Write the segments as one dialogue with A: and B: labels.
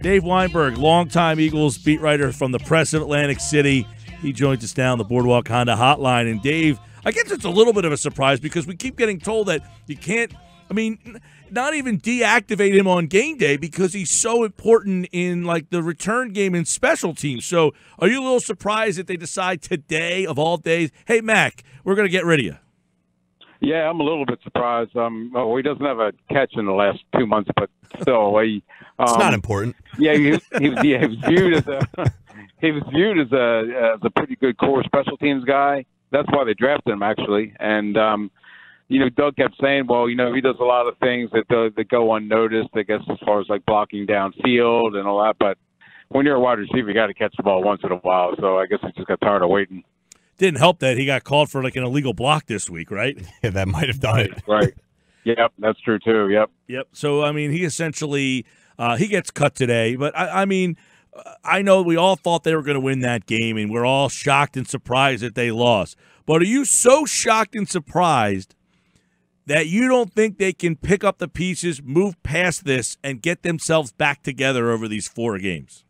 A: Dave Weinberg, longtime Eagles beat writer from the Press of Atlantic City. He joins us now on the Boardwalk Honda Hotline. And Dave, I guess it's a little bit of a surprise because we keep getting told that you can't. I mean, not even deactivate him on game day because he's so important in like the return game and special teams. So, are you a little surprised that they decide today of all days, hey Mack, we're going to get rid of you?
B: Yeah, I'm a little bit surprised. Um, well, he doesn't have a catch in the last two months, but still, he. Um,
C: it's not important.
B: Yeah, he, he, was, yeah, he was viewed as a he was viewed as a as a pretty good core special teams guy. That's why they drafted him actually, and um, you know, Doug kept saying, well, you know, he does a lot of things that uh, that go unnoticed. I guess as far as like blocking downfield and all that, but when you're a wide receiver, you got to catch the ball once in a while. So I guess he just got tired of waiting
A: didn't help that he got called for like an illegal block this week, right?
C: Yeah, that might have done it.
B: Right. Yep, that's true too. Yep.
A: Yep. So I mean, he essentially uh, he gets cut today, but I, I mean. I know we all thought they were going to win that game, and we're all shocked and surprised that they lost. But are you so shocked and surprised that you don't think they can pick up the pieces, move past this, and get themselves back together over these four games?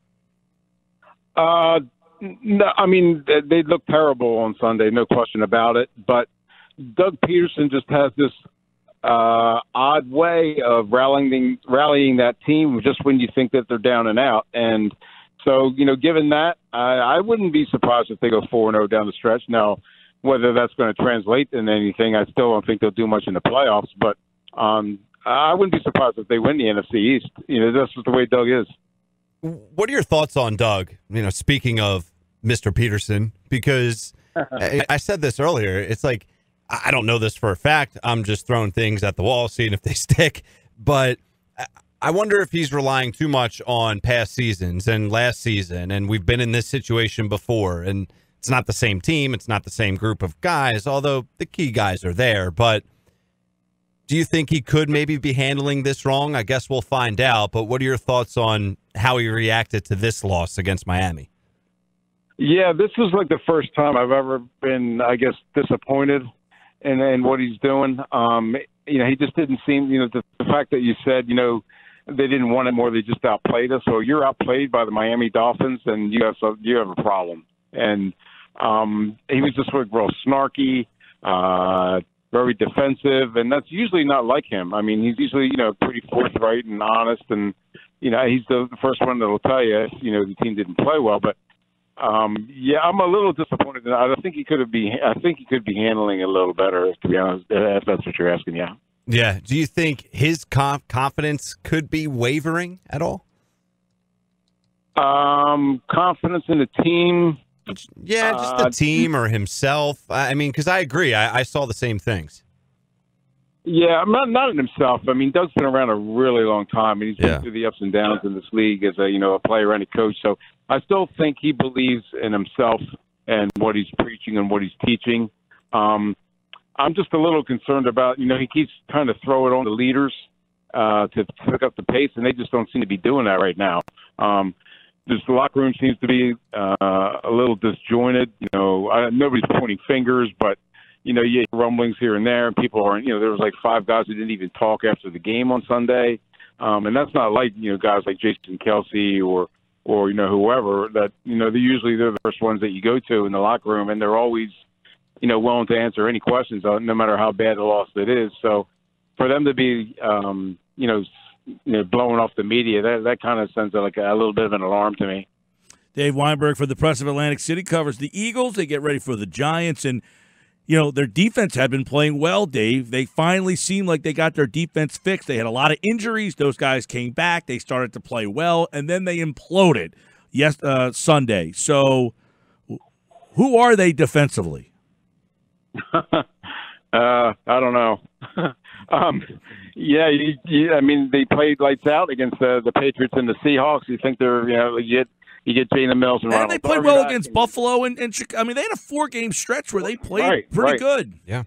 B: Uh, no, I mean they look terrible on Sunday, no question about it. But Doug Pederson just has this uh, odd way of rallying rallying that team just when you think that they're down and out. And so, you know, given that, I, I wouldn't be surprised if they go four and zero oh down the stretch. Now, whether that's going to translate in anything, I still don't think they'll do much in the playoffs. But um, I wouldn't be surprised if they win the NFC East. You know, that's just the way Doug is.
C: What are your thoughts on Doug? You know, speaking of Mr. Pederson, because I, I said this earlier. It's like I don't know this for a fact. I'm just throwing things at the wall, seeing if they stick. But I wonder if he's relying too much on past seasons and last season. And we've been in this situation before. And it's not the same team, it's not the same group of guys, although the key guys are there. But do you think he could maybe be handling this wrong? I guess we'll find out. But what are your thoughts on how he reacted to this loss against Miami?
B: Yeah, this is like the first time I've ever been, I guess, disappointed in, in what he's doing. Um, you know, he just didn't seem, you know, the, the fact that you said, you know, they didn't want it more, they just outplayed us. So you're outplayed by the Miami Dolphins, and you have so you have a problem. And um, he was just like real snarky, uh, very defensive, and that's usually not like him. I mean, he's usually you know pretty forthright and honest, and you know he's the first one that'll tell you you know the team didn't play well, but um, yeah, I'm a little disappointed. I think he could have be. I think he could be handling it a little better, to be honest. If that's what you're asking, yeah.
C: Yeah. Do you think his conf- confidence could be wavering at all?
B: Um, confidence in the team.
C: Yeah, just the uh, team or himself. I mean, because I agree. I, I saw the same things.
B: Yeah, I'm not not in himself. I mean, Doug's been around a really long time, and he's been through the ups and downs in this league as a you know a player and a coach. So I still think he believes in himself and what he's preaching and what he's teaching. Um, I'm just a little concerned about you know he keeps trying to throw it on the leaders uh, to pick up the pace, and they just don't seem to be doing that right now. Um, this locker room seems to be uh, a little disjointed. You know, I, nobody's pointing fingers, but you know, you rumblings here and there, and people are, you know, there was like five guys who didn't even talk after the game on Sunday, um, and that's not like you know guys like Jason Kelce or or you know whoever that you know they're usually they're the first ones that you go to in the locker room, and they're always you know willing to answer any questions, uh, no matter how bad the loss it is. So for them to be um, you know you know blowing off the media, that that kind of sends like a, a little bit of an alarm to me.
A: Dave Weinberg for the Press of Atlantic City covers the Eagles. They get ready for the Giants and you know, their defense had been playing well, Dave. They finally seemed like they got their defense fixed. They had a lot of injuries. Those guys came back. They started to play well, and then they imploded yes uh, Sunday. So, who are they defensively?
B: uh, I don't know. um, yeah, you, you, I mean, they played lights out against uh, the Patriots and the Seahawks. You think they're, you know, you Jalen Mills and,
A: and they played well against Buffalo and, and Chicago. I mean, they had a four game stretch where they played
B: right,
A: pretty
B: right.
A: good.
C: Yeah.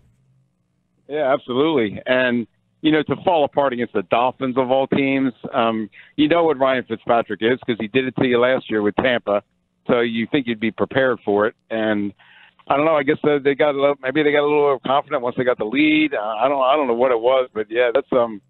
B: Yeah, absolutely. And you know, to fall apart against the Dolphins of all teams, um, you know what Ryan Fitzpatrick is because he did it to you last year with Tampa. So you think you'd be prepared for it. And I don't know. I guess they got a little, maybe they got a little confident once they got the lead. I don't. I don't know what it was, but yeah, that's um,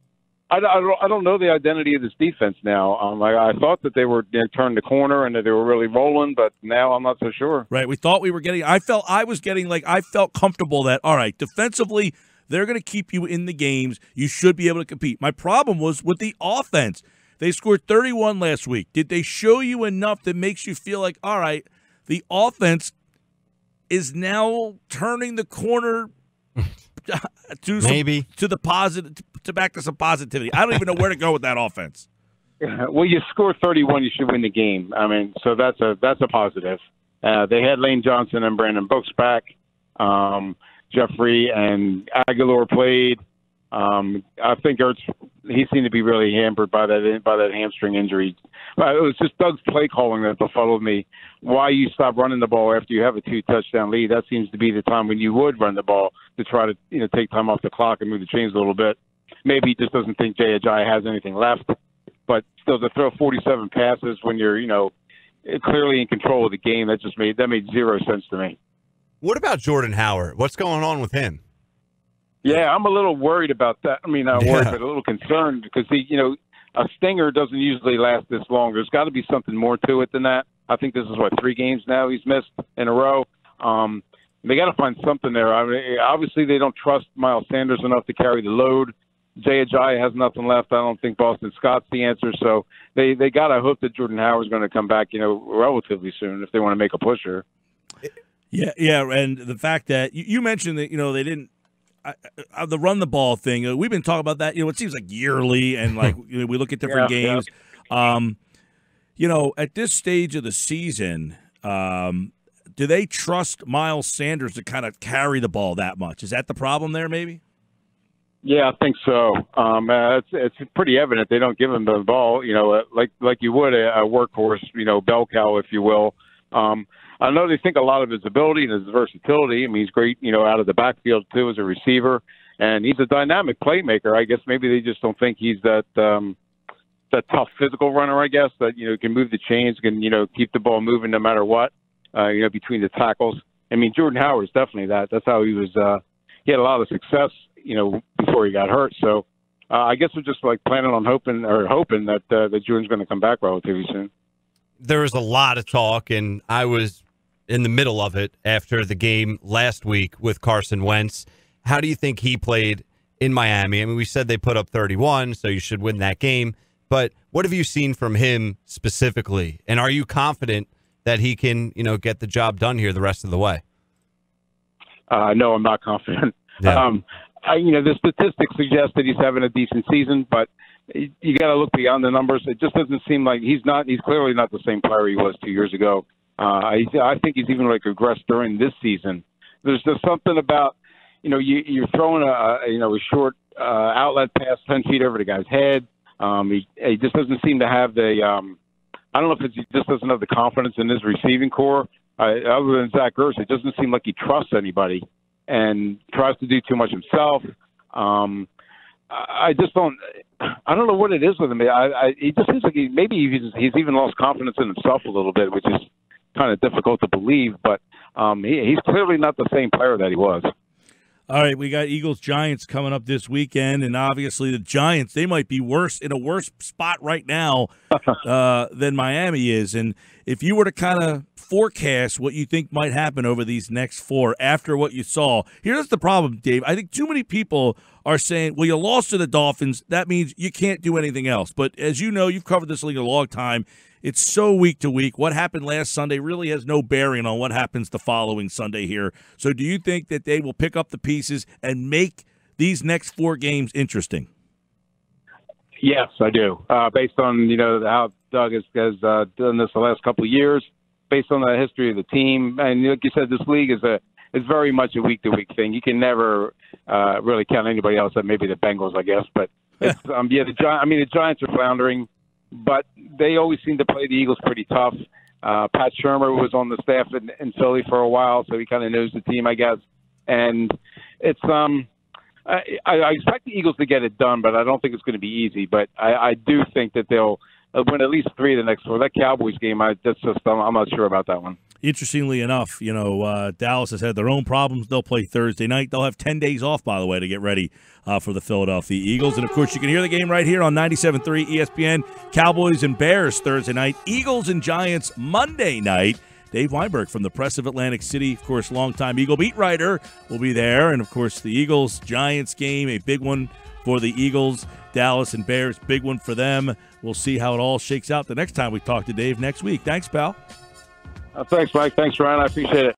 B: I, I, don't, I don't know the identity of this defense now. Um, I, I thought that they were they turned the corner and that they were really rolling, but now I'm not so sure.
A: Right. We thought we were getting. I felt I was getting like I felt comfortable that all right, defensively they're going to keep you in the games. You should be able to compete. My problem was with the offense. They scored 31 last week. Did they show you enough that makes you feel like all right, the offense is now turning the corner to
C: Maybe.
A: some, to the positive to back to some positivity. I don't even know where to go with that offense.
B: Well, you score 31, you should win the game. I mean, so that's a that's a positive. Uh, they had Lane Johnson and Brandon Brooks back. Um, Jeffery and Agholor played. Um, I think Ertz he seemed to be really hampered by that by that hamstring injury. But it was just Doug's play calling that befuddled me. Why you stop running the ball after you have a two touchdown lead? That seems to be the time when you would run the ball to try to you know take time off the clock and move the chains a little bit. Maybe he just doesn't think Jay Ajayi has anything left. But still, to throw 47 passes when you're you know clearly in control of the game, that just made that made zero sense to me.
C: What about Jordan Howard? What's going on with him?
B: Yeah, I'm a little worried about that. I mean, not worried,
C: Yeah.
B: but a little concerned because he, you know, a stinger doesn't usually last this long. There's got to be something more to it than that. I think this is what three games now he's missed in a row. Um, they got to find something there. I mean, obviously they don't trust Miles Sanders enough to carry the load. Jay Ajayi has nothing left. I don't think Boston Scott's the answer. So they they got to hope that Jordan Howard's going to come back, you know, relatively soon if they want to make a push here.
A: Yeah, yeah, and the fact that you, you mentioned that you know they didn't uh, uh, the run the ball thing. Uh, we've been talking about that. You know, it seems like yearly, and like you know, we look at different
B: Yeah, yeah.
A: games. Um, you know, at this stage of the season, um, do they trust Miles Sanders to kind of carry the ball that much? Is that the problem there? Maybe.
B: Yeah, I think so. Um, uh, it's it's pretty evident they don't give him the ball, you know, uh, like like you would a, a workhorse, you know, bell cow, if you will. Um, I know they think a lot of his ability and his versatility. I mean, he's great, you know, out of the backfield too as a receiver, and he's a dynamic playmaker. I guess maybe they just don't think he's that um, that tough physical runner. I guess that you know can move the chains, can you know keep the ball moving no matter what. Uh, you know, between the tackles. I mean, Jordan Howard is definitely that. That's how he was. Uh, he had a lot of success, you know, before he got hurt. So uh, I guess we're just like planning on hoping or hoping that uh, that Jordan's going to come back relatively soon.
C: there was a lot of talk, and I was in the middle of it after the game last week with Carson Wentz. How do you think he played in Miami? I mean, we said they put up 31, so you should win that game. But what have you seen from him specifically? And are you confident that he can, you know, get the job done here the rest of the way?
B: Uh, no, I'm not confident.
C: Yeah.
B: Um, I, you know, the statistics suggest that he's having a decent season, but you, you got to look beyond the numbers. It just doesn't seem like he's not. He's clearly not the same player he was two years ago. Uh, I, I think he's even like regressed during this season. There's just something about, you know, you, you're throwing a, you know a short uh, outlet pass ten feet over the guy's head. Um, he, he just doesn't seem to have the. Um, I don't know if it's, he just doesn't have the confidence in his receiving corps. Uh, other than Zach Ertz, it doesn't seem like he trusts anybody and tries to do too much himself. Um, I I just don't. I don't know what it is with him. I, I he just seems like he maybe he's he's even lost confidence in himself a little bit, which is kind of difficult to believe. But um, he, he's clearly not the same player that he was.
A: All right, we got Eagles Giants coming up this weekend, and obviously the Giants they might be worse in a worse spot right now uh, than Miami is. And if you were to kind of forecast what you think might happen over these next four after what you saw, here's the problem, Dave. I think too many people are saying, "Well, you lost to the Dolphins. That means you can't do anything else." But as you know, you've covered this league a long time. It's so week to week. What happened last Sunday really has no bearing on what happens the following Sunday here. So, do you think that they will pick up the pieces and make these next four games interesting?
B: Yes, I do. Uh, based on you know how Doug has, has uh, done this the last couple of years, based on the history of the team, and like you said, this league is a is very much a week to week thing. You can never uh, really count anybody else, except maybe the Bengals, I guess. But it's, um, yeah, the Gi- I mean the Giants are floundering, but they always seem to play the Eagles pretty tough. Uh, Pat Shurmur was on the staff in, in Philly for a while, so he kind of knows the team, I guess. And it's um, I, I expect the Eagles to get it done, but I don't think it's going to be easy. But I, I do think that they'll uh, win at least three of the next four. That Cowboys game, I that's just I'm, I'm not sure about that one.
A: Interestingly enough, you know, uh, Dallas has had their own problems. They'll play Thursday night. They'll have 10 days off, by the way, to get ready uh, for the Philadelphia Eagles. And of course, you can hear the game right here on 97.3 ESPN. Cowboys and Bears Thursday night. Eagles and Giants Monday night. Dave Weinberg from the Press of Atlantic City, of course, longtime Eagle beat writer, will be there. And of course, the Eagles Giants game, a big one for the Eagles. Dallas and Bears, big one for them. We'll see how it all shakes out the next time we talk to Dave next week. Thanks, pal.
B: Uh, thanks, Mike. Thanks, Ryan. I appreciate it.